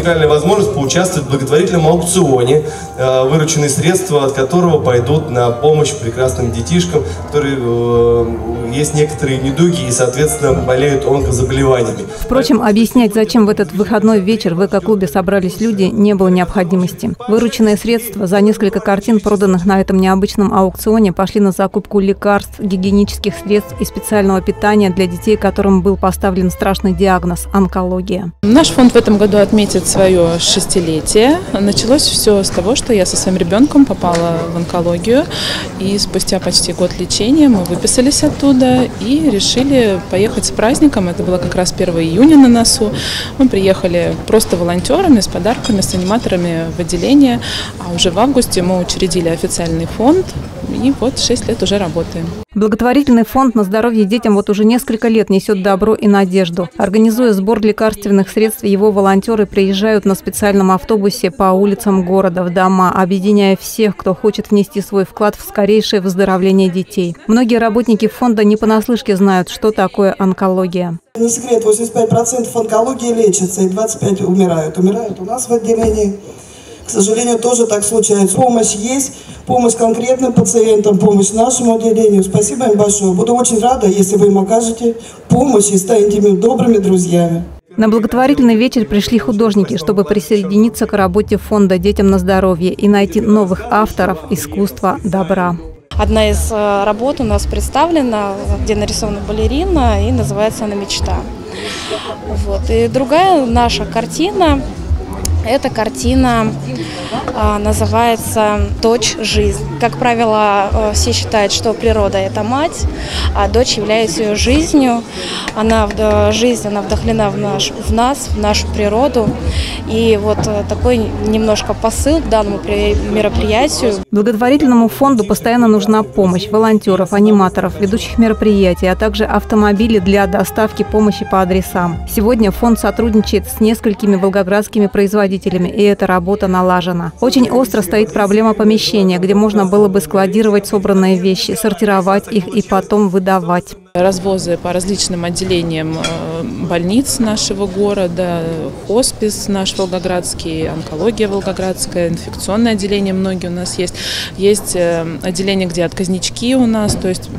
уникальная возможность поучаствовать в благотворительном аукционе, э, вырученные средства от которого пойдут на помощь прекрасным детишкам, которые э, есть некоторые недуги и, соответственно, болеют онкозаболеваниями. Впрочем, объяснять, зачем в этот выходной вечер в эко-клубе собрались люди, не было необходимости. Вырученные средства за несколько картин, проданных на этом необычном аукционе, пошли на закупку лекарств, гигиенических средств и специального питания для детей, которым был поставлен страшный диагноз – онкология. Наш фонд в этом году отметит свое шестилетие. Началось все с того, что я со своим ребенком попала в онкологию, и спустя почти год лечения мы выписались оттуда и решили поехать с праздником. Это было как раз 1 июня на носу. Мы приехали просто волонтерами, с подарками, с аниматорами в отделение, а уже в августе мы учредили официальный фонд, и вот 6 лет уже работаем. Благотворительный фонд на здоровье детям вот уже несколько лет несет добро и надежду. Организуя сбор лекарственных средств, его волонтеры приезжают на специальном автобусе по улицам города в дома, объединяя всех, кто хочет внести свой вклад в скорейшее выздоровление детей. Многие работники фонда не понаслышке знают, что такое онкология. Не секрет, 85% онкологии лечится и 25% умирают. Умирают у нас в отделении. К сожалению, тоже так случается. Помощь есть, помощь конкретным пациентам, помощь нашему отделению. Спасибо им большое. Буду очень рада, если вы им окажете помощь и станете добрыми друзьями. На благотворительный вечер пришли художники, чтобы присоединиться к работе фонда «Детям на здоровье» и найти новых авторов искусства добра. Одна из э, работ у нас представлена, где нарисована балерина, и называется она «Мечта». Вот. И другая наша картина эта картина а, называется «Дочь – жизнь». Как правило, э, все считают, что природа – это мать, а дочь является ее жизнью. Она, жизнь, она вдохновлена в, наш, в нас, в нашу природу. И вот э, такой немножко посыл к данному мероприятию. Благотворительному фонду постоянно нужна помощь волонтеров, аниматоров, ведущих мероприятий, а также автомобили для доставки помощи по адресам. Сегодня фонд сотрудничает с несколькими волгоградскими производителями, и эта работа налажена. Очень остро стоит проблема помещения, где можно было бы складировать собранные вещи, сортировать их и потом выдавать. Развозы по различным отделениям э, больниц нашего города, хоспис наш волгоградский, онкология волгоградская, инфекционное отделение многие у нас есть. Есть э, отделение, где отказнички у нас, то есть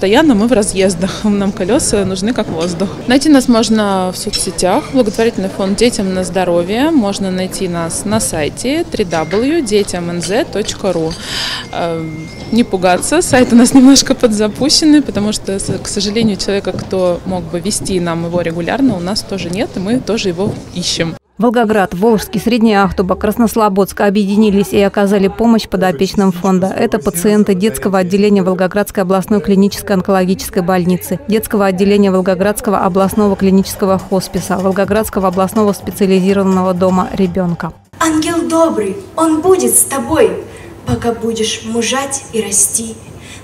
постоянно мы в разъездах, нам колеса нужны как воздух. Найти нас можно в соцсетях, благотворительный фонд «Детям на здоровье», можно найти нас на сайте www.детямнз.ру. Э, не пугаться, сайт у нас немножко подзапущенный, потому что, к сожалению, человека, кто мог бы вести нам его регулярно, у нас тоже нет, и мы тоже его ищем. Волгоград, Волжский, Средняя Ахтуба, Краснослободск объединились и оказали помощь подопечным фонда. Это пациенты детского отделения Волгоградской областной клинической онкологической больницы, детского отделения Волгоградского областного клинического хосписа, Волгоградского областного специализированного дома ребенка. Ангел добрый, он будет с тобой, пока будешь мужать и расти.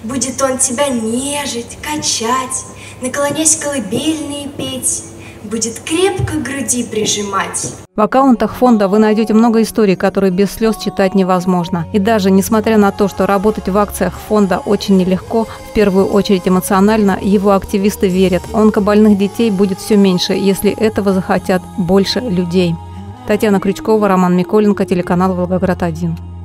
Будет он тебя нежить, качать, наклонясь колыбельные петь будет крепко груди прижимать. В аккаунтах фонда вы найдете много историй, которые без слез читать невозможно. И даже несмотря на то, что работать в акциях фонда очень нелегко, в первую очередь эмоционально, его активисты верят, онкобольных детей будет все меньше, если этого захотят больше людей. Татьяна Крючкова, Роман Миколенко, телеканал «Волгоград-1».